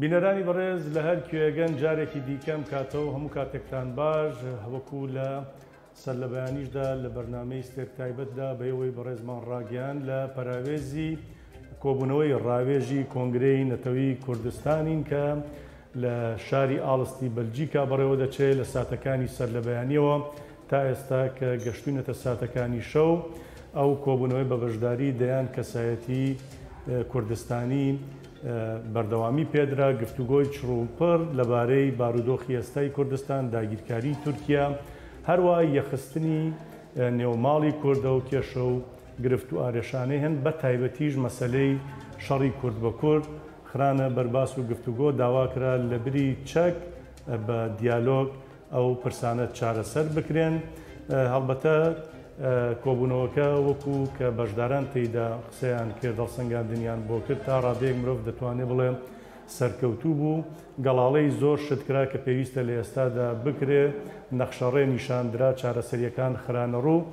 بینەرانی بەڕێز لە هەر کوێگەن جارێکی دیکەم کاتەوە هەموو کاتێکتان باش هەوەکو لە سەرلەبەیانیشدا لە بەرنامەی ستێک تایبەتدا بەوەی بەڕێزمان ڕاگەیاند لە پەراوێزی کۆبوونەوەی ڕاوێژی کۆنگرەی نەتەوەی کوردستانین کە لە شاری ئاڵستی بەلجیکا بەڕێوەدەچێت لە ساتەکانی سەرلەبەیانیەوە تا ئێستا کە گەشتوینەتە ساتەکانی شەو ئەو کۆبوونەوەی بە بەشداری دەیان کەسایەتی کوردستانی بەردەوامی پێدرا، گفتوگۆی چڕوپڕ لەبارەی بارودۆخی ئێستای کوردستان، داگیرکاریی تورکیا، هەروا یەخستنی نێو ماڵی کورد ئەو کێشە و گرفت و ئارێشانەی هەن، بە تایبەتیش مەسەلەی شەڕی کورد بە کورد، خرانە بەر باس و گفتوگۆ، داوا کرا لەبری چەک بە دیالۆگ ئەو پرسانە چارەسەر بکرێن. هەڵبەتە کۆبوونەوەکە وەکو کە بەشداران تێیدا قسەیان کرد هەڵسەنگاندنیان بۆ کرد تا ڕادەیەک مرۆڤ دەتوانێت بڵێ سەرکەوتوو بوو. گەڵاڵەی زۆر شت کرا کە پێویستە لە ئێستادا بکرێ، نەخشەڕێ نیشاندرا، چارەسەرییەکان خرانەڕوو.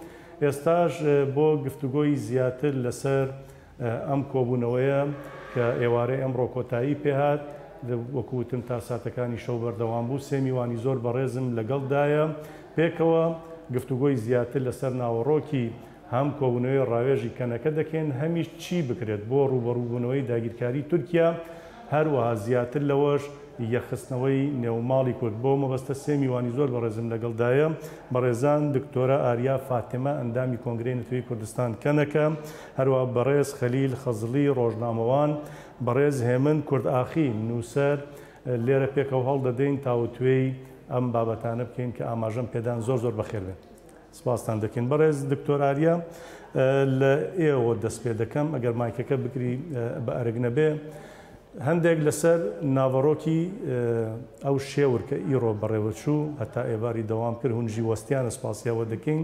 ئێستاش بۆ گفتوگۆی زیاتر لەسەر ئەم کۆبوونەوەیە کە ئێوارەی ئەمڕۆ کۆتایی پێهات، وەکو وتم تا ساتەکانی شەو بەردەوام بوو، سێ میوانی زۆر بەڕێزم لەگەڵدایە، پێکەوە گفتوگۆی زیاتر لەسەر ناوەڕۆکی هەم کۆبوونەوەی ڕاوێژی کەنەکە دەکەین، هەمیش چی بکرێت بۆ ڕووبەڕووبوونەوەی داگیرکاری تورکیا، هەروەها زیاتر لەوەش یەخستنەوەی نێو ماڵی کورد، بەو مەبەستە سێ میوانی زۆر بەڕێزم لەگەڵدایە، بەڕێزان دکتۆرە ئاریا فاتمە ئەندامی کۆنگرەی نەتەوەی کوردستان-کەنەکە، هەروا بەڕێز خەلیل خەزڵی ڕۆژنامەوان، بەڕێز هێمن کوردئاخی نووسەر، لێرە پێکەوەهەڵ دەدەین تاوتوێی ئەم بابەتانە بکەین کە ئاماژەم پێدان، زۆر زۆر بەخێر بێن. سپاستان دەکەین. بەڕێز دکتۆر ئاریا لە ئێوەوە دەست پێ دەکەم، ئەگەر مایکەکە بگری بە ئەرک نەبێ، هەندێک لەسەر ناوەڕۆکی ئەو شێور کە ئیڕۆ بەڕێوە چوو هەتا ئێواری دەوام کرد، هونژی وەستیانە سپاسی ئەوە دەکەین،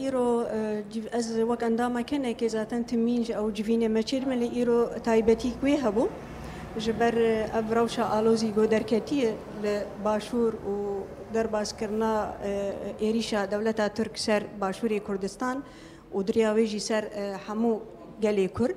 ئیرۆ جڤ ئەز وەک ئەندامە کەنێ کێ زاتەن تمین ژە ئەو جڤینێ مەچیر مەلێ ئیرۆ تایبەتی کوێ هەبوو ژە بەر ئەڤ رەوشە ئالۆزی گۆ دەرکەتیە لە باشوور و دەرباز کردنا ئێریشا دەولەتا تورک سەر باشوورێ کوردستان و دریاوێژی سەر هەموو گەلێ کورد.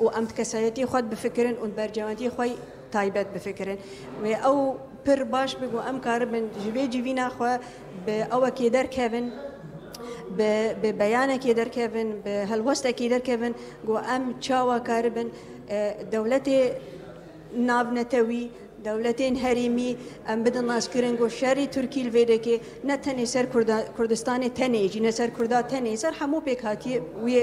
و ئەم کەسایەتی خۆت بفکرن و بەرجەوەندی خۆی تایبەت بفکرن وێ ئەو پر باش بگو ئەم کار بن جوێ جیوی ناخوا بە ئەوە کێ دەرکەون بە بەیانێکی دەرکەون بە هەلوەستێکی دەرکەون گو ئەم چاوە کار بن دەولەتێ ناونەتەوی دەولەتێن هەریمی ئەم بدن ناسکردن گو شەری تورکیل وێدەکێ نە تەنێ سەر کوردستانی تەنێژی نەسەر کورددا تەنێ سەر هەموو پێکهاتی وێ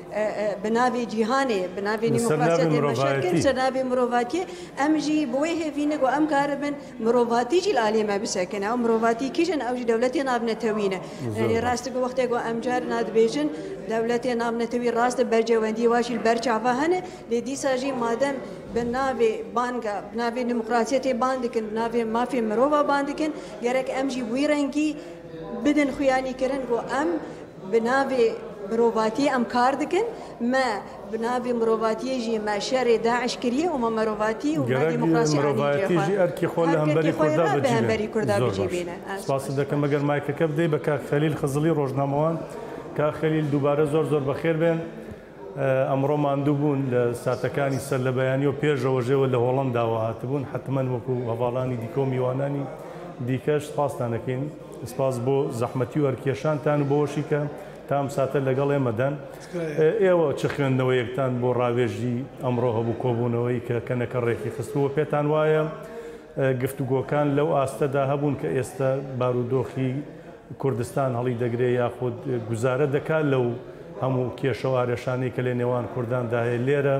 بناڤی جیهانێ، بناڤی نیموکراسیە دێ مەشەر کن، سەر ناڤی مرۆڤاتیێ، ئەم ژی بوەی هێڤینگ و ئەم کارە بن مرۆڤاتی جیل ئالیێ مە بسەکن، ئەو مرۆڤاتی کیژن ئەو ژی دەولەتێ ناڤ نەتەوینە. یانی راست گو وەختێ گو ئەمجار نادبێژن دەولەتێ ناڤ نەتەوی راستە بەرجەوەندی واشیل بەر چاڤە هەنە، لێ دیسا ژی مادەم بناڤێ بانگە، بناڤێ نیموکراسیەتێ بانگ دکن، بناڤێ مافێ مرۆڤا بانگ دکن، گەرەک ئەم ژی بوی رەنگی، بدن خویانی کرن بۆ ئەم بناڤێ مرۆڤاتیە ئەم کار دکن مە بناڤێ مرۆڤاتیە ژی مە شەرێ داعش کریە و مە مرۆڤاتی و مە دیموکراسی مرۆڤایەتی ئەرکی خۆ لە هەمبەری کوردا بەجی بێنن سپاست دەکەم مەگەر مایکەکە بدەی بە کاک خەلیل خزڵی ڕۆژنامەوان کاک خەلیل دووبارە زۆر زۆر بەخێر بێن ئەمڕۆ ماندوو بوون لە ساتەکانی سەر لە بەیانی و پێش ئەوەش ئێوە لە هۆڵەنداوە هاتبوون حەتمەن وەکو هەڤاڵانی دیکە و میوانانی دیکەش سپاستان ئەکەین سپاس بۆ زەحمەتی و ئەرکێشانتان و بەوەشی کە تا ئەم ساتە لەگەڵ ئێمەدان ئێوە چ خوێندنەوەیەکتان بۆ ڕاوێژی ئەمڕۆ هەبوو کۆبوونەوەی کە کەنەکە ڕێکی خستووە پێتان وایە گفتوگۆکان لەو ئاستەدا هەبوون کە ئێستا بارودۆخی کوردستان هەڵی دەگرێ یاخود گوزارە دەکا لەو هەموو کێشەو ئارێشانەی کە لە نێوان کوردان دا هەیە لێرە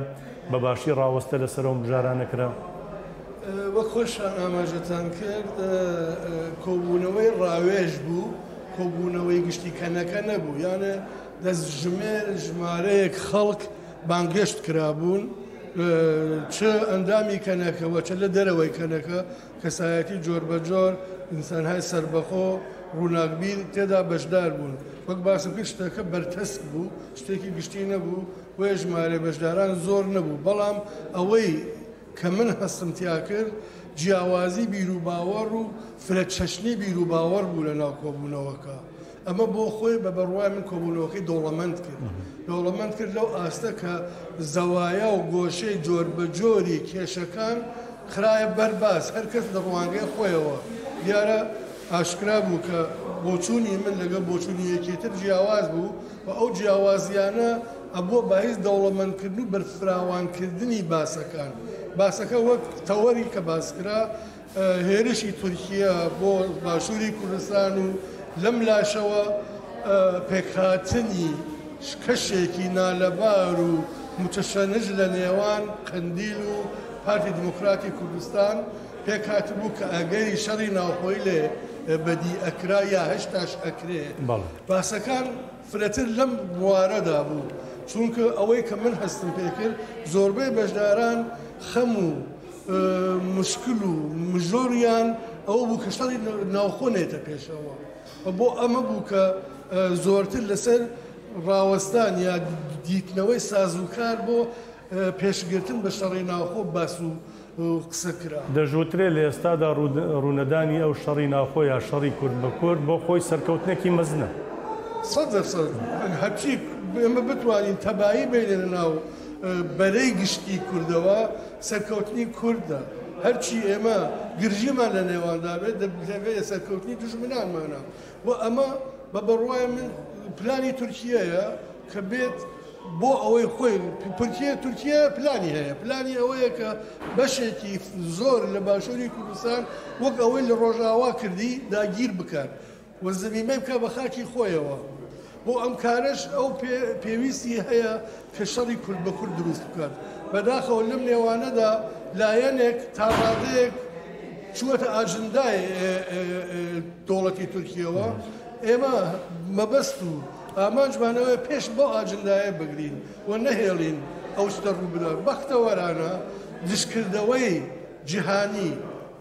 بە باشی ڕاوەستە لە سەر ئەو مژارانە کرا. وەک خۆشتان ئاماژەتان کرد کۆبوونەوەی ڕاوێژ بوو کۆبوونەوەی گشتی کەنەکە نەبوو یانێ دەست ژمێر ژمارەیەک خەڵک بانگێشت کرابوون چ ئەندامی کەنەکەوە چە لە دەرەوەی کەنەکە کەسایەتی جۆربەجۆر، ئینسانهای سەربەخۆ، ڕووناکبیر تێدا بەشدار بوون. وەک باسم کرد شتەکە بەرتەسک بوو، شتێکی گشتی نەبوو، بۆیە ژمارەی بەشداران زۆر نەبوو، بەڵام ئەوەی کە من هەستم تیا کرد جیاوازی بیروباوەڕ و فرەچەشنی بیروباوەڕ بوو لەناو کۆبوونەوەکە. ئەمە بۆ خۆی بە بڕوای من کۆبوونەوەکەی دەوڵەمەند کرد، دەوڵەمەند کرد لەو ئاستە کە زەوایا و گۆشەی جۆربەجۆری کێشەکان خرایە بەر باس، هەر کەس لە ڕوانگەی خۆیەوە دیارە ئاشکرا بوو کە بۆچوونی من لەگەڵ بۆچوونی یەکێتر جیاواز بوو و ئەو جیاوازییانە ئەبووە بایس دەوڵەمەندکردن و بەرفراوانکردنی باسەکان، باسەکە وەک تەوەری کە باس کرا هێرشی تورکییە بۆ باشووری کوردستان و لەم لاشەوە پێکهاتنی شکشێکی نالەبار و متشەنج لە نێوان قەندیل و پارتی دیموکراتی کوردستان پێکهاتبوو کە ئەگەری شەڕی ناوخۆی لێ بەدی ئەکرا یا هەشتاش ئەکرێ باسەکان فرەتر لەم بوارەدا بوو، چونکە ئەوەی کە من هەستم پێ کرد زۆربەی بەشداران خەم و موشکل و مژۆڕیان ئەوە بوو کە شەڕی ناوخۆ نێتە پێشەوە و بۆ ئەمە بوو کە زۆرتر لەسەر ڕاوەستان یا دیتنەوەی سازوکار بۆ پێشگرتن بە شەڕی ناوخۆ باس و قسە کرا. دەشوترێ لە ئێستادا ڕوونەدانی ئەو شەڕی ناوخۆ یا شەڕی کورد بە کورد بۆ خۆی سەرکەوتنێکی مەزنە. سەد دەر سەد. هەرچی ئێمە بتوانین تەبایی بێنێنە ناو بەرەی گشتی کوردەوە سەرکەوتنی کوردە. هەرچی ئێمە گرژیمان لە نێواندا بێت دەبێتە سەرکەوتنی دوژمنانمانە. و ئەمە بە بڕوای من پلانی تورکیەیە کە بێت بۆ ئەوەی خۆی پرکیە تورکیا پلانی هەیە پلانی ئەوەیە کە بەشێکی زۆر لە باشووری کوردستان وەک ئەوەی لە ڕۆژاوا کردی داگیر بکات و زەمیمەی بکە بە خاکی خۆیەوە بۆ ئەم کارش ئەو پێویستی هەیە کە شەڕی کورد بە کورد دروست بکات، بەداخەوە لەم نێوانەدا لایەنێک تا ڕادەیەک چووەتە ئاژندای دەوڵەتی تورکیەوە، ئێمە مەبەست و ئامانجمانەوەی پێش بۆ ئاجندایە بگرین و نەهێڵین ئەو شتە ڕوو بدات بەختەوەرانە دژکردەوەی جیهانی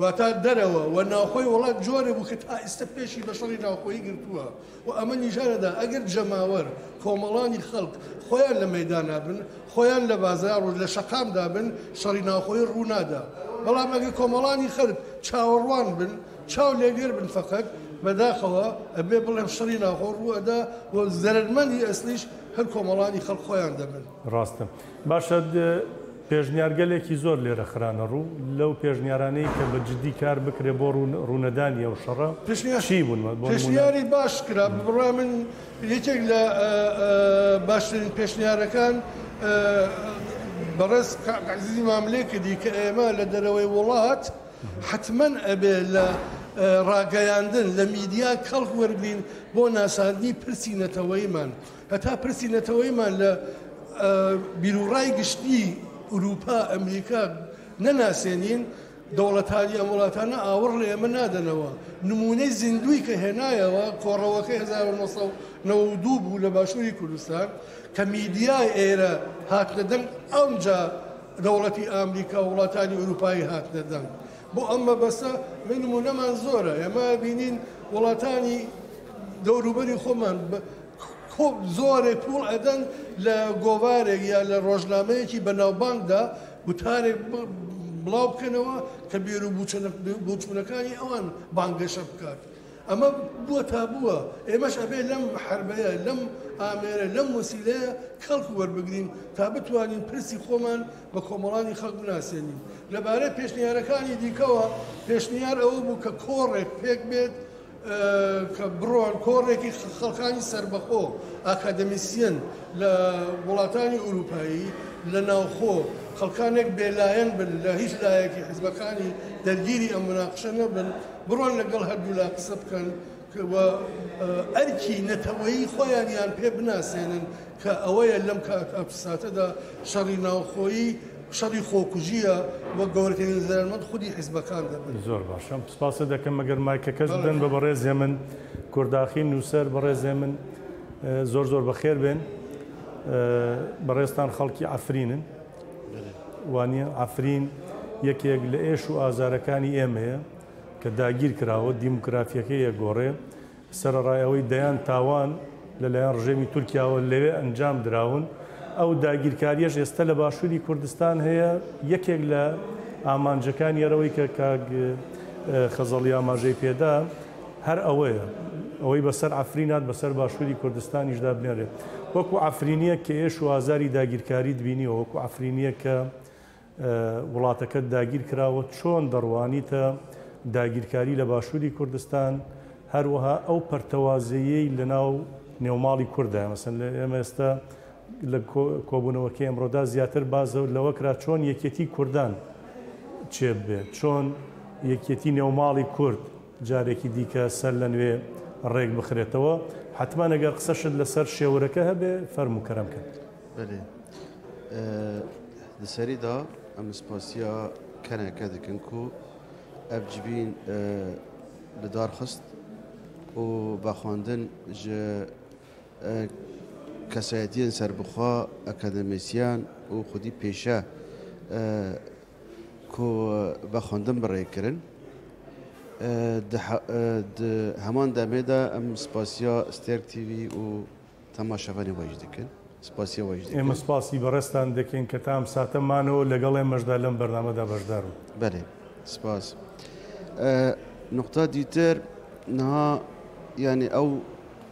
واتا دەرەوە و ناوخۆی وڵات جۆرە بوو کە تا ئیستا پێشی بە شەڕی ناوخۆی گرتووە. و ئەمە نیشان ئەدا ئەگەر جەماوەر، کۆمەڵانی خەڵک خۆیان لە مەیدانا بن، خۆیان لە بازاڕ و لە شەقامدا بن، شەڕی ناوخۆیی ڕوو نادا. بەڵام ئەگەر کۆمەڵانی خەلک چاوەڕوان بن، چاو لێگێر بن فەقەت، بەداخەوە ئەبێ بڵێم شەڕی ناوخۆ ڕوو ئەدا و زەرەرمەندی ئەسڵیش هەر کۆمەڵانی خەڵک خۆیان دەبن. ڕاستە. باشە پێشنیارگەلێکی زۆر لێرە خرانە ڕوو، لەو پێشنیارانەی کە بە جدی کار بکرێت بۆ ڕوونەدانی ئەو شەڕە چی بوون؟ بۆ نموونە. پێشنیاری باش کرا، بە بڕوای من یەکێک لە باشترین پێشنیارەکان بەڕێز کاک عەزیزی ماملێ کردی کە ئێمە لە دەرەوەی وڵات حەتمەن ئەبێ لە ڕاگەیاندن، لە میدیا کەڵک وەرگرین بۆ ناساندنی پرسی نەتەوەییمان. هەتا پرسی نەتەوەیمان لە بیروڕای گشتیی ئورووپا، ئەمریکا نەناسێنین، دەوڵەتانی ئەم وڵاتانە ئاوڕ لە ئێمە نادەنەوە. نموونەی زیندووی کە هێنایەوە، کۆڕەوەکەی هەزار و نۆ سەد و نەوەد و دوو بوو لە باشووری کوردستان، کە میدیای ئێرە هاتنە دەنگ، ئەوجا دەوڵەتی ئامریکا و وڵاتانی ئورووپایی هاتنە دەنگ. بۆ ئەم مەبەستە من نموونەمان زۆرە، ئێمە ئەبینین وڵاتانی دەوروبەری خۆمان زۆرێک کوڵ ئەدەن لە گۆڤارێک یا لە ڕۆژنامەیەکی بەناوبانگدا وتارێک بڵاو بکەنەوە کە بێرو بۆچوونەکانی ئەوان بانگەشە بکات. ئەمە بووە تا بووە، ئێمەش ئەبێ لەم حەربەیە، لەم ئامێرە، لەم وەسیلەیە کەڵک وەربگرین تا بتوانین پرسی خۆمان بە کۆمەڵانی خەڵک بناسێنین. لەبارەی پێشنیارەکانی دیکەوە، پێشنیار ئەوە بوو کە کۆڕێک پێک بێت کە بڕۆن کۆڕێکی خەڵکانی سەربەخۆ ئاکادمیسیەن لە وڵاتانی ئوروپایی لە ناوخۆ خەڵکانێک بێلایەن بن لە هیچ لایەکی حزبەکانی دەرگیری ئەم مناقشە نەبن بڕۆن لەگەڵ هەردوولا قسە بکەن و ئەرکی نەتەوەیی خۆیانیان پێ بناسێنن کە ئەوەیە لەم کاتساتەدا شەڕی ناوخۆیی شەڕی خۆکوژیە و گەورەترین زەرمەند خودی حیزبەکان دەبن زۆر باشە سپاسە دەکەم مەگەر مایکەکەش بدەن بە بەڕێزێ من کورداخی نووسەر بەڕێزێ من زۆر زۆر بەخێر بێن بەڕێزتان خەڵکی ئەفرینن وانیە عەفرین یەکێک لە ئێش و ئازارەکانی ئێمەیە کە داگیر کراوە دیموکرافیەکەی ئەگۆڕێ سەرەڕای ئەوەی دەیان تاوان لە لایەن ڕژێمی تورکیاوە لەوێ ئەنجام دراون ئەو داگیرکاریەش ئێستە لە باشوری کوردستان هەیە یەکێک لە ئامانجەکانی ئەرەوەی کە کاک خەزەڵی ئاماژەی پێدا هەر ئەوەیە ئەوەی بەسەر عەفرین هات بەسەر باشوری کوردستانیشدا بنێرێت وەکو عەفرینیەک کە ئێش و ئازاری داگیرکاریت بینیوە وەکو عەفرینیەک کە وڵاتەکەت داگیر کراوە چۆن دەڕوانیتە داگیرکاری لە باشوری کوردستان هەروەها ئەو پەرتەوازەیەی لەناو نێوماڵی کورددا مەسەن لە ئێمە ئێستا لە کۆبوونەوەکەی ئەمڕۆدا زیاتر باس لەوە کرا چۆن یەکێتی کوردان چێ ببێت، چۆن یەکێتی نێوماڵی کورد جارێکی دیکە سەر لەنوێ ڕێک بخرێتەوە. حەتمەن ئەگەر قسەشت لەسەر شێورەکە هەبێ فەرموو کەرەم کەن. بەێ لەسەریدا ئەم سپاسیا کەنەکە دکن و ئەفجبین لەدارخست و بەخواندن ژە کەسایەتیەن سەربخوا ئەکادەمیسیان و خودی پیشە ک بە خوەندن بڕێ کرن د هەمان دەمێدا ئەم سپاسیا ستێرک تیوی و تەماشەڤەنی وەیش دکن سپاسی وەیش دکن. ئێمە سپاسی بەڕێزتان دەکەین کە تا ئەم ساتە مانەوە و لەگەڵ ئێمەشدا لەم بەرنامەدا بەشدار بوون. بەلێ سپاس. نوقتە دیتر نها یانی ئەو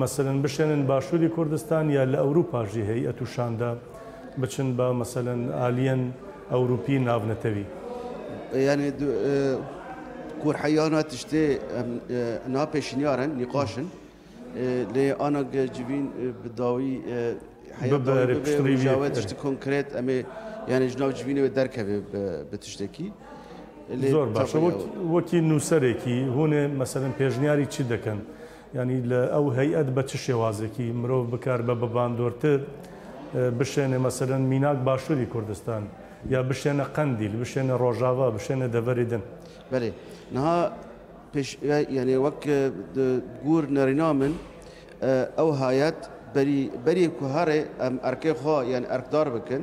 مەسەلەن بشێنن باشوری کوردستان یا لە ئەوروپا ژی هەیئەت و شاندە بچن بە مەسەلەن ئالیەن ئەوروپی ناڤ نەتەوی. یانێ کور حەیانا تشتێ نا پێشنیارن نیقاشن لێ ئانا گە جڤین بداوی حەیاوە تشت کۆنکرێت ئەمێ یانێ ژناو جڤینەوە دەرکەوێ بە تشتێکی زۆر باشە وەکی نووسەرێکی هوونێ مەسەرم پێشنیاری چی دەکەن یانی لە ئەو هەیئەت بە چ شێوازێکی مرۆڤ بکار بە بەباندۆر تر بشێنێ مەسەلەن میناک باشوری کوردستان یا بشێنە قەندیل بشێنە ڕۆژاڤا بشێنە دەڤەری دن. بەلێ نها پێش یانێ وەک گور نەرینا من ئەو هایەت بەری بەری کوهەرێ ئەم ئەرکێ خوا یان ئەرکدار بکن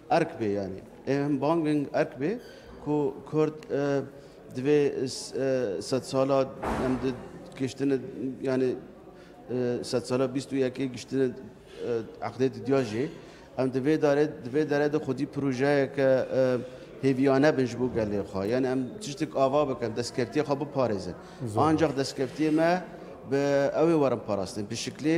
ئەرک بێ یانی ئێم بانگنگ ئەرک بێ کو کورد دوێ سەد ساڵا ئەم گشتنە یانی سەد ساڵا بیست و یەکی گشتنە عقدێت دیاژێ ئەم دوێ دارێت دوێ دەرێت خودی پروژەیە کە هێویانە بنج بوو گەلێ خوا یان ئەم چشتێک ئاوا بکەن دەستکەفتی خۆ بپارێزن ئانجاق دەستکەفتی مە بە ئەوێ وەرم پاراستن بشکلێ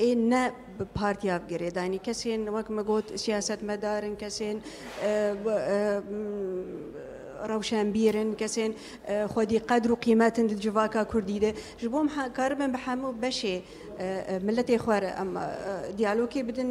ئێ نە پارتیا گرێدانی کەسێن وەک مەگۆت سیاست مەدارن کەسێن ڕەوشان بیرن کەسێن خۆدی قەدر و قیمەتن جڤاکە کوردی دێ ژ بۆم کار بن بە هەموو بەشێ ملەتی خوارە ئەم دیالۆکی بدن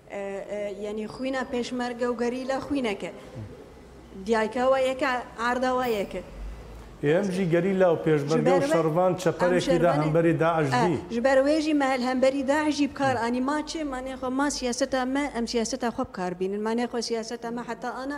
یەنی خوینە پێشمەرگە و گەریلا خوینە کە دیایکە وە یەکە ئاردە وە یەکە. ئێەم ژی گەریلا و پێشمەرگە و شەڕڤان چەپەرێکی دا هەمبەری داعش بی. ژ بەر وێ ژی مەل هەمبەری داعش ژی بکار ئانی ما چێ مانێ خوە ما سیاسەتا مە ئەم سیاسەتا خوە بکار بینن مانێ خوە سیاسەتا مە حەتا ئانا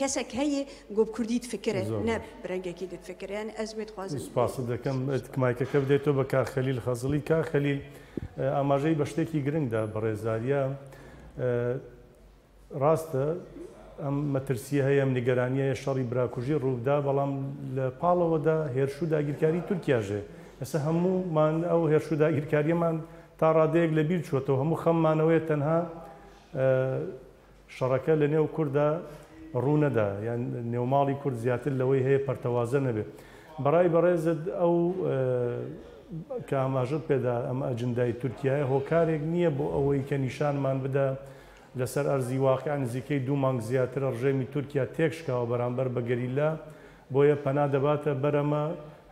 کەسەک هەیێ گۆ بکوردیت فکرە نە برەنگەکی دیت فکرە یانێ ئەز وێت خوازم سوپاست دەکەم ئێتک مایکەکە بدەیتۆ بە کاک خەلیل خەزڵی کاک خەلیل ئاماژەی بە شتێکی گرنگ دا بەڕێز زاریا ڕاستە ئەم مەترسیە هەیە ئەم نیگەرانیە هەیە شەڕی براکوژی ڕوودا بەڵام لە پاڵەوەدا هێرش و داگیرکاری تورکیاژێ ئێستا هەموومان ئەو هێرش و داگیرکاریەمان تا ڕادەیەک لە بیر چوەتەوە هەموو خەممانەوەیە تەنها شەڕەکە لە نێو کورددا ڕوو نەدا یان نێو ماڵی کورد زیاتر لەوەی هەیە پەرتەوازە نەبێ بەڕای بەڕێزت ئەو کە ئاماژەت پێدا ئەم ئەجندای تورکیایە هۆکارێک نییە بۆ ئەوەی کە نیشانمان بدا لەسەر ئەرزی واقع نزیکەی دوو مانگ زیاترە ڕژێمی تورکیا تێکشکاوە بەرامبەر بە گەریلا بۆیە پەنا دەباتە بەرەمە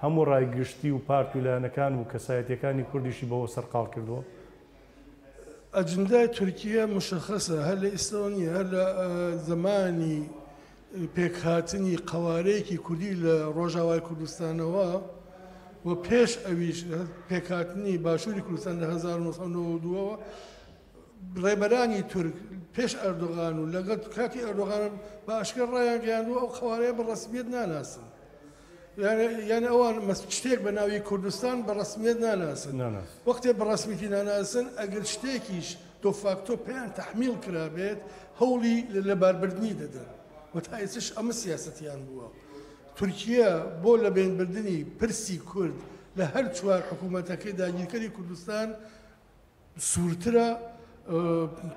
هەموو ڕای گشتی و پارت و لایەنەکان و کەسایەتیەکانی کوردیشی بەوە سەرقاڵ کردووە ئەجندای تورکییە مشەخەسە هەر لە ئیستەوە نییە هەر لە زەمانی پێکهاتنی قەوارەیەکی کوردی لە ڕۆژاوای کوردستانەوە و پێش ئەویش پێکاتنی باشووری کوردستان لە 1992ەوە ڕێبەرانی تورک پێش ئەردۆغان و لەگەڵ کاتی ئەردۆغان باشکە ڕایان گەیاندووە ئەو قوارەیە بە ڕسمیت ناناسن یان ئەوان شتێک بە ناوی کوردستان بە ڕسمیت ناناسن وەختێ بە ڕسمیتی ناناسن ئەگەر شتێکیش دۆ فاکتۆ پێیان تحمیل کرابێت هەوڵی لەباربردنی دەدەن و تا ئێسش ئەمە سیاستیان بووە تورکیا بۆ لە بینبردنی پرسی کورد لە هەر چوار حکوومەتەکەی داگیرکەری کوردستان سوورترە،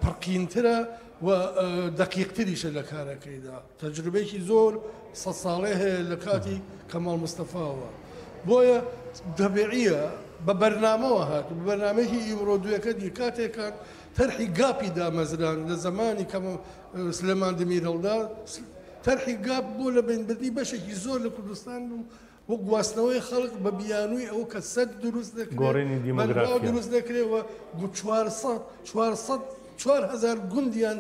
پڕقینترە و دەقیقتریشە لە کارەکەیدا، تەجروبەیەکی زۆر سەد ساڵەی هەیە لە کاتی کەماڵ مستەفاوە، بۆیە تەبیعییە بە بەرنامەوە هاتوو، بە بەرنامەیەکی ئیمڕۆ دوێکەدی کاتێکە تەرحی گاپی دامەزراند لە زەمانی سلێمان دمیرەڵدا، تەرحی گاپ بۆ لەبەینبردنی بەشێکی زۆر لە کوردستان و و گواستنەوەی خەڵک بە بیانووی ئەو کە سەد دروست دەکرێت دروست دەکرێت و بۆ 400هزار گوندیان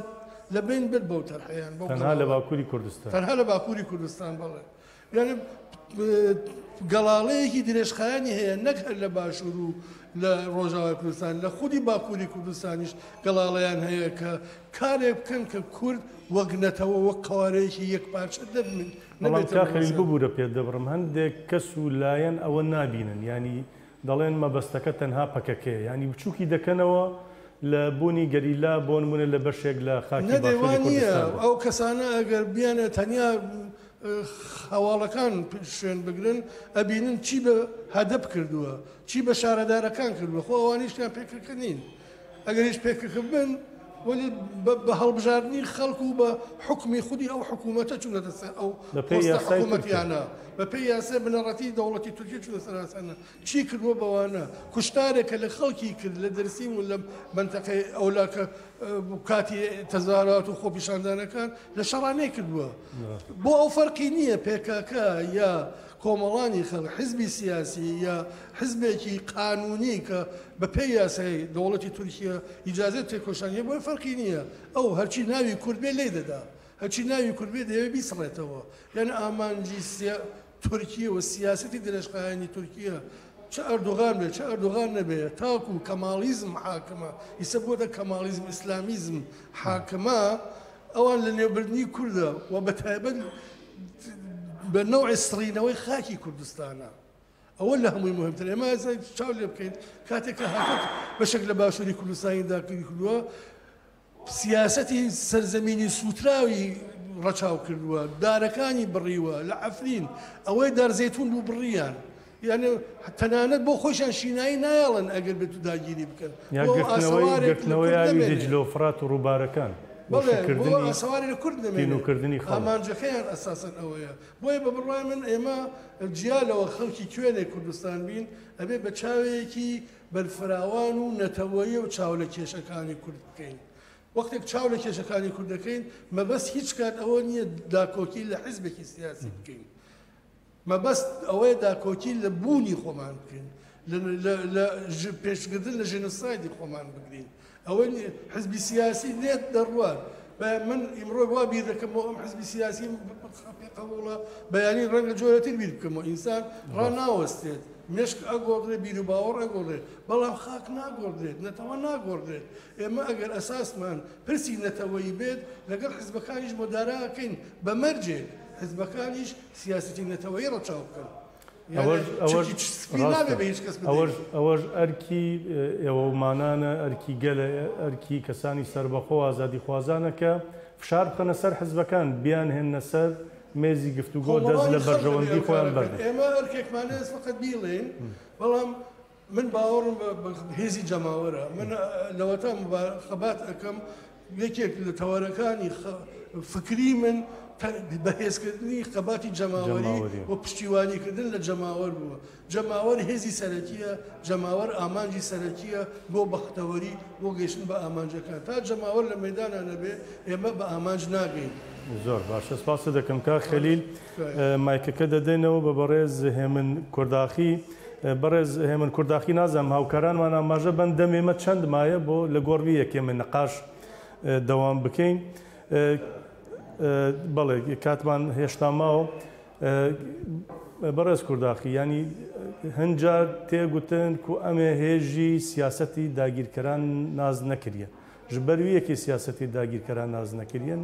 لە بین بێت بەو تەرحیان بەها لە باکووری کوردستان تەنها لە باکووری کوردستان بڵێ یعنی گەڵاڵەیەکی درێژخایانی هەیە نەک هەر لە باشوور و لە ڕۆژاوای کوردستان لە خودی باکووری کوردستانیش گەڵاڵیان هەیە کە کارێک بکەن کە کورد وەگنەتەوە وەک قوارەیەکی یەک پارچە دەبن بەڵام کاک خەلیل ببورە پێت دەبڕم هەندێک کەس و لایەن ئەوە نابینن یانی دەڵێن مەبەستەکە تەنها پەکەکەیە یانی بچوکی دەکەنەوە لە بونی گەریلا بۆ نمونە لە بەشێک لە خاکی باشوری کوردستان دا. ئەو کەسانە ئەگەر بیانەوێت تەنیا هەواڵەکان شوێن بگرن ئەبینن چی بە هەدەپ کردوە چی بە شارەدارەکان کردوە خۆ ئەوانیش پکەکە نین. ئەگەر هیچ پکک بن وەلی بە هەڵبژاردنی خەڵک و بە حکومی خودی ئەو حکوومەتە چونە دەسەر ئەو حکوومەتیانە بە پێی یاسای بنەڕەتی دەوڵەتی تورکی چونە سەراسانە چی کردوە بەوانە کوشتارێک کە لە خەڵکی کرد لە دەرسی و لە بنتەقەی ئەولاکە کاتی تەزارات و خۆپیشاندانەکان لە شەڕانەی کردووە بۆ ئەو فەرقی نییە پێکاکە یا کۆمەڵانی خەڵک حزبی سیاسی یا حزبێکی قانونی کە بە پێی یاسای دەوڵەتی تورکیە ئیجازەی تێکۆشانی هەیە بۆی فەرقی نییە ئەو هەرچی ناوی کورد بێ لێی دەدا هەرچی ناوی کورد بێ دەیەوێ بیسڕێتەوە یان ئامانجی سیا تورکیە و سیاسەتی درێژخایەنی تورکیە چ ئەردوغان بێ چ ئەردوغان نەبێ تاکو کەماڵیزم حاکمە ئیسە بۆتە کەماڵیزم ئیسلامیزم حاکمە ئەوان لە نێوبردنی کوردە و بە تایبەت بە نەوعی سڕینەوەی خاکی کوردستانە ئەوە لە هەمووی مهمتر ئێمە چاو لێ بکەیت کاتێک کە هاکت بەشێک لە باشووری کوردستانی داکردی کردووە سیاستی سەرزەمینی سووتراوی ڕەچاو کردووە دارەکانی بڕیوە لە ئەفرین ئەوەی دارزەیتون بوو بڕیان یانی تەنانەت بۆ خۆیشان شینایی نایەڵن ئەگەر بێت و داگیری بکەن یا بۆ گرتنەوەی ئاسەوارێک لە گرتنەوەی کورد ئاوی نەمێنێ. دجلە و فڕات و ڕووبارەکان بۆ بەڵێ بۆ شکردنی ئاسەوارێک لە کورد نەمێنێ. تینووکردنی خەڵک. ئامانجەکەیان ئەساسەن ئەوەیە. بۆیە بە بڕوای من ئێمە جیا لەوە خەڵکی کوێنێ کوردستان بین ئەبێ بە چاوێکی بەرفراوان و نەتەوەیەو چاو لە کێشەکانی کورد بکەین. وەختێک چاو لە کێشەکانی کورد دەکەین مەبەست هیچ کات ئەوە نییە داکۆکی لە حیزبێکی سیاسی بکەین. مەبەست ئەوەیە داکۆکی لە بوونی خۆمان بکەین، لە پێشگرتن لە ژێنۆسایدی خۆمان بگرین. ئەوە نییە حزبی سیاسی لێت دەڕوات. من ئیمڕۆ وا بیر دەکەم بۆ ئەم حزبی سیاسی پێ قەبووڵە، بەیانی ڕەنگە جۆرەتر بیر بکەمەوە. ئینسان ڕا ناوەستێت، مێشک ئەگۆڕدرێت، بیروباوەڕ ئەگۆڕێت، بەڵام خاک ناگۆڕدرێت، نەتەوە ناگۆڕدرێت. ئێمە ئەگەر ئەساسمان پرسی نەتەوەیی بێت، لەگەڵ حزبەکانیش مدارا ئەکەین، بە مەرجێک حزبەکانیش سیاسەتی نەتەوەیی ڕەچاو بکەن. ئەوەش ئەرکی ئێوەومانانە، ئەرکی گەلە، ئەرکی کەسانی سەربەخۆ و ئازادیخوازانە کە فشار بخەنە سەر حزبەکان، بیانهێننە سەر مێزی گفتوگۆ، دەست لە بەرژەوەندی خۆیان بەردەن. من باوەڕم بە هێزی جەماوەرە، من لەوەتا خەبات ئەکەم، یەکێک لە تەوەرەکانی فکری من بەهێزکردنی خەباتی جەماوەری و پشتیوانیکردن لە جەماوەر بووە، جەماوەر هێزی سەرەکیە، جەماوەر ئامانجی سەرەکیە بۆ بەختەوەری بۆ گەیشتن بە ئامانجەکان، تا جەماوەر لە مەیدانا نەبێت ئێمە بە ئامانج ناگەین. زۆر باشە سپاست دەکەم کاک خەلیل. مایکەکە دەدەینەوە بە بەڕێز هێمن کورداخی. بەڕێز هێمن کورداخی نازانم هاوکارانمان ئاماژە بەن دەم ئێمە چەند مایە بۆ لە گۆڕ وی یەکێمە نقاش دەوام بکەین. بەڵێ کاتمان هێشتا ماوە. بەڕێز کورداخی یانی هەنجار تێ گوتن کو ئەمێ هێژی سیاسەتی داگیرکەران ناز نەکریە. ژ بەر وی یەکێ سیاسەتی داگیرکەران ناز نەکریەن.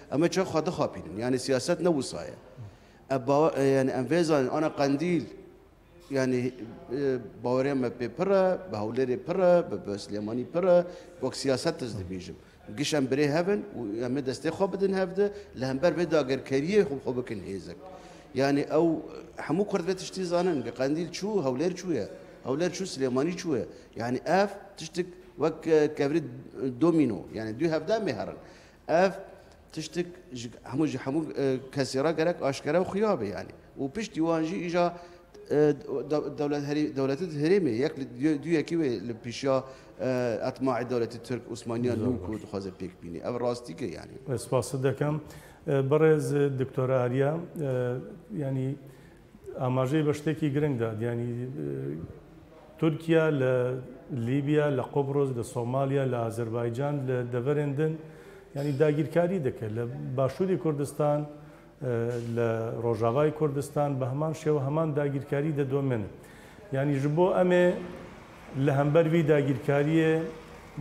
ئەمە چەن خوا دەخاپینن یانی سیاسەت نەوسایە ئە باوە یانی ئەم ڤێزانن ئانا قەندیل یانی باوەرێن بە پێ پڕە بە هەولێرێ پڕە بە بە سلێمانی پڕە وەک سیاست دەست دەبیژم گشەم برێ هەبن و ئەمە دەستێ خۆ بدن هەفتە لە هەمبەر بێ داگەرکەریە خۆ خۆ بکن هێزک یعنی ئەو هەموو کورد بێت تشتی زانن بە قەندیل چوو هەولێر چووە هەولێر چوو سلێمانی چووە یعنی ئەف تشتێک وەک کەبرێت دۆمینۆ یعنی دوی هەفتدا مێهرن ئەڤ تشتک ژ هەموو ژ هەموو کەسی ڕا گەرەک ئاشکەرا و خویا بێ یانی و پشتی وانژی ئیژا دولت هری دولت هریمی یک دو یکی و پیشا اتماع دولت ترک عثمانیا نو کو دخوازه پیک بینی او راستی که یعنی سپاس دکم بەڕێز دکتۆر ئاریا ینی ئاماژەی بە شتێکی گرنگ دا، دیانی تورکیا لە لیبیا، لە قوبرس، لە سۆمالیا، لە ئازەربایجان، لە دەڤەرێن دن یانی داگیرکاری دەکرد لە باشووری کوردستان، لە ڕۆژاڤای کوردستان بە هەمان شێوە هەمان داگیرکاری دەدۆمێنن. یانی ژ بۆ ئەمێ لە هەمبەر وی داگیرکاریێ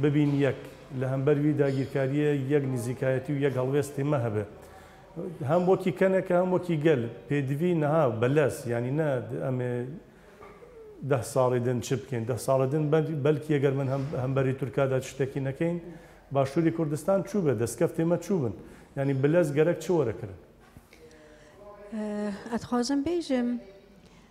ببین یەک، لە هەمبەر وی داگیرکاریێ یەک نزیکایەتی و یەک هەڵوێستی مە هەبێ. هەم وەکی کەنەکە هەم وەکی گەل پێدڤی نەها بە لەس یانی نە ئەمێ دە ساڵی دن چ بکەین دە ساڵە دن بەلکی ئەگەر من هەمبەری تورکادا شتێکی نەکەین باشووری کوردستان چوو بێ دەستکەفتێ مە چوو بن ینی بلەس گەرەک چ وەرەکرن ئەتخوازم بێژم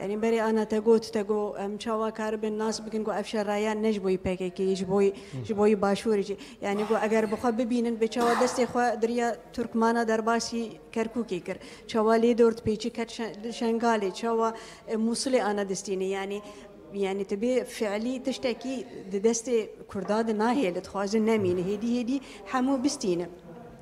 یانی بەرێ ئانا تەگۆ تتەگۆ ئەم چاوا کار بن ناس بکن گۆ ئەفشە ڕایان نەش بۆی پێکێکی ژ بۆی ژ بۆی باشووریی یانی گۆ ئەگەر بخوا ببینن بچوە دەستی خوا دریا تورکمانە دەرباسی کەرککی کرد چاوا لێ دۆرت پیچی کەت شنگالی چاوا مووسلی ئانا دەستینی یانی یعنی تبێ فعلی تشتێکی دەستێ کورداد ناهێلت خوازن نەمینە هێدی هێدی هەموو بستینە.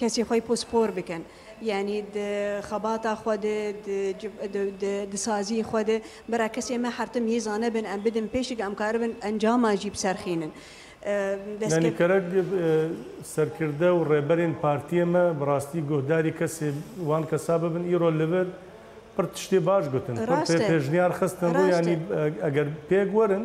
کەسی خوەی پسپۆر بکەن یانی د خەباتا خوە د د سازی خوە د برا کەسێ مە حرتم یی زانە بن ئەم بدن پێشگ ئەم کار بن ئەنجاما جی بسەرخینن دەس یانی کەرەک سەرکردە و ڕێبەرێن پارتیە مە بڕاستی گوهداری کەسێ وان کەسا ببن ئیرۆ لەبر پڕ تشتێ باش گوتن پڕ پێ پێشنیار خستن ڕوو یانی ئەگەر پێگ وەرن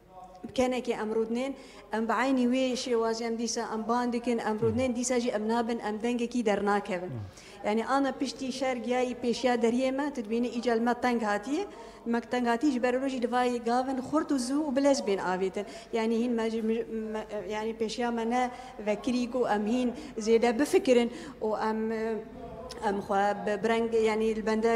کەنەکێ ئەم رودنێن ئەم بە عەینی وێ شێوازی ئەم دیسا ئەم باندکن ئەم رودنێن دیسا ژی ئەم نابن ئەم دەنگەکی دەرناکەون یانی ئانا پشتی شەر گیایی پێشیا دەریێمە تدبینی ئیجال مە تەنگ هاتیە مەک تەنگ هاتی ژ بەرەرۆژی دڤای گاون خورت و زوو و بلەس بێن ئاوێتن یانی هین مە یانی پێشیا مە نە ڤەکریگ و ئەم هین زێدە بفکرن و ئەم ئەم خوا برەنگ یانی بەندە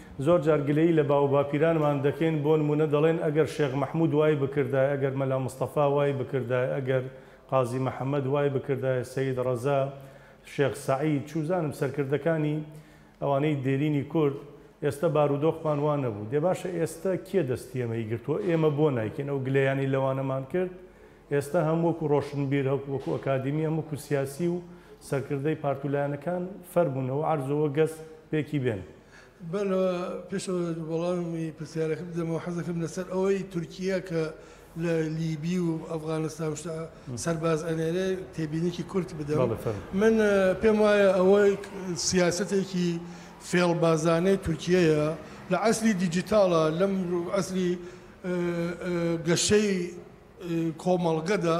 زۆر جار گلەیی لە باو و باپیرانمان دەکەین، بۆ نموونە دەڵێن ئەگەر شێخ مەحموود وای بکردایە، ئەگەر مەلا مستەفا وای بکردایە، ئەگەر قازی محەمەد وای بکردایە، سەید ڕەزا، شێخ سەعید، چوزانم سەرکردەکانی ئەوانەی دێرینی کورد، ئێستە بارودۆخمان وا نەبوو. دێ باشە ئێستە کێ دەستی ئێمەی گرتووە؟ ئێمە بۆ نایکەین؟ ئەو گلەیانەی لەوانەمان کرد، ئێستە هەم وەکوو ڕۆشنبیر، هەم وەکوو ئەکادیمی، هەم وەکوو سیاسی و سەرکردەی پارت و لایەنەکان فەرموون ئەوە عەرز و ئەوە گەز پێکی بێن. بەلە پێش ئەوە وەڵامی پرسیارەکە بدەمەوە حەزەکەم لەسەر ئەوەی تورکیا کە لە لیبی و ئەفغانستان شتا سەرباز ئەنێرێ تێبینێکی کورت بدەم من پێم وایە ئەوەی سیاستێکی فێڵبازانەی تورکیەیە لە ئەسلی دیجیتاڵە لەم ئەسلی گەشەی کۆمەڵگەدا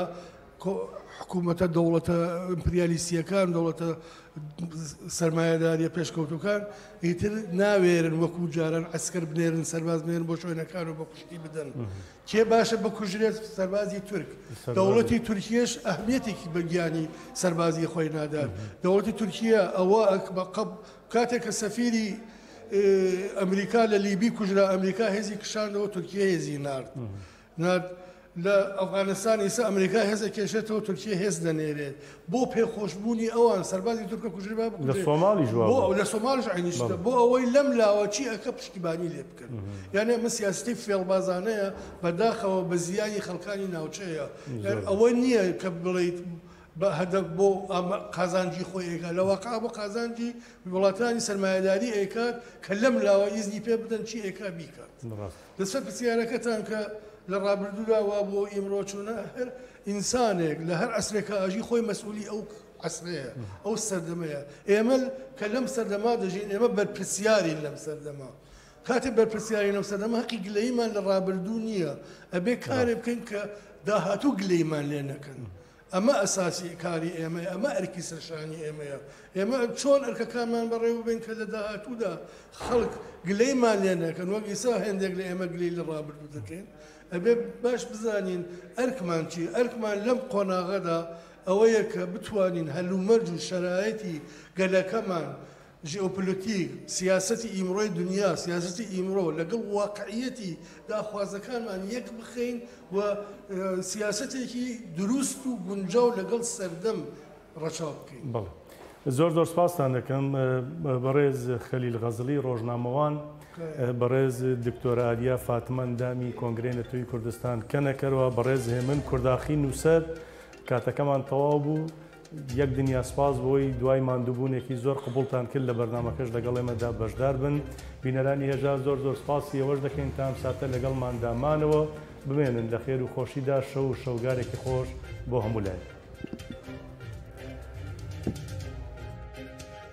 حکوومەتە دەوڵەتە ئەمپریالیسیەکان دەوڵەتە سرمایهداریە پێشکەوتوەکان ئیتر ناوێرن وەکو جاران ئەسکەر بنێرن سەرباز بنێن بۆ شوێنەکان و بە کوشتی بدەن کێ باشە بکوژرێت سەربازی تورک دەوڵەتی تورکیش ئەهمیەتێکی بەگیانی سەربازی خۆی نادات دەوڵەتی تورکیا ئەوە ئەک بە قەب کاتێک کە سەفیری ئەمریکا لە لیبی کوژرا ئەمریکا هێزی کشانەوە تورکیا هێزی نرد. نارد لە ئەفغانستان ئیسە ئەمریکا هێز ئەکێشێتەوە تورکیە هێز دەنێرێت بۆ پێخۆش بوونی ئەوان سەربازی تورک ئەکوژرێ با بکوژرێ لە سۆماڵیش وا بوو بۆ لە سۆماڵیش عەینی شتە بەڵێ بۆ ئەوەی لەم لاوە چی ئەکە پشتیبانی لێ بکەن یانی ئەمە سیاسەتی فێڵبازانەیە بەداخەوە بە زیانی خەڵکانی ناوچەیە یان زۆر ئەوە نییە کە بڵێیت بە هەدەف بۆ ئەم قازانجی خۆی ئەیکات لە واقعا بۆ قازانجی وڵاتانی سەرمایەداری ئەیکات کە لەم لاوە ئیزنی پێ بدەن چی ئەیکا بیکات. ڕاستە. لەسەر پرسیارەکەتان کە لە ڕابردوودا وا بووە و ئیمڕۆ چۆنە، هەر ئینسانێک لە هەر عەسرێکا ئەژی خۆی مەسئوولی ئەو عەسرەیە، ئەو سەردەمەیە. ئێمە کە لەم سەردەما دەژین ئێمە بەرپرسیارین لەم سەردەمە. کاتێ بەرپرسیارین لەم سەردەمە هەقی گلەییمان لە ڕابردوو نییە. ئەبێ کارێ بکەین کە داهاتوو گلەییمان لێ نەکەن. ئەمە ئەساسی کاری ئێمەیە، ئەمە ئەرکی سەرشانی ئێمەیە. ئێمە چۆن ئەرکەکانمان بەڕێوەبەین کە لە داهاتوودا خەڵک گلەیمان لێ نەکەن، وەک ئیستا هێندێک لە ئێمە گلەی لە ڕابردوو دەکەین. ئەبێ باش بزانین ئەرکمان چییە؟ ئەرکمان لەم قۆناغەدا ئەوەیە کە بتوانین هەلومەرج و شەرایەتی گەلەکەمان ژێئۆپۆلۆتیک، سیاسەتی ئیمڕۆی دونیا، سیاسەتی ئیمڕۆ لەگەڵ واقعیەتی داخوازەکانمان یەک بخەین و سیاسەتێکی دروست و گونجاو لەگەڵ سەردەم ڕەچاو بکەین. بەڵێ. زۆر زۆر سپاستان دەکەم بەڕێز خەلیل غەزڵی ڕۆژنامەوان، بەڕێز دکتۆرە ئاریا فاتمە ئەندامی کۆنگرەی نەتەوەی کوردستان کەنەکەر و بەڕێز هێمن کورداخی نووسەر. کاتەکەمان تەواو بوو. یەک دنیا سوپاس بۆی دوای ماندوبونێکی زۆر قبوڵتان کرد لە بەرنامەکەش لەگەڵ ئێمەدا بەشدار بن بینەرانی هێژا زۆر زۆر سوپاسی ئەوەش دەکەین تا ئەم ساتە لەگەڵماندا مانەوە بمێنن لە خێر و خۆشیدا شەو و شەوگارێکی خۆش بۆ هەموو لایەک.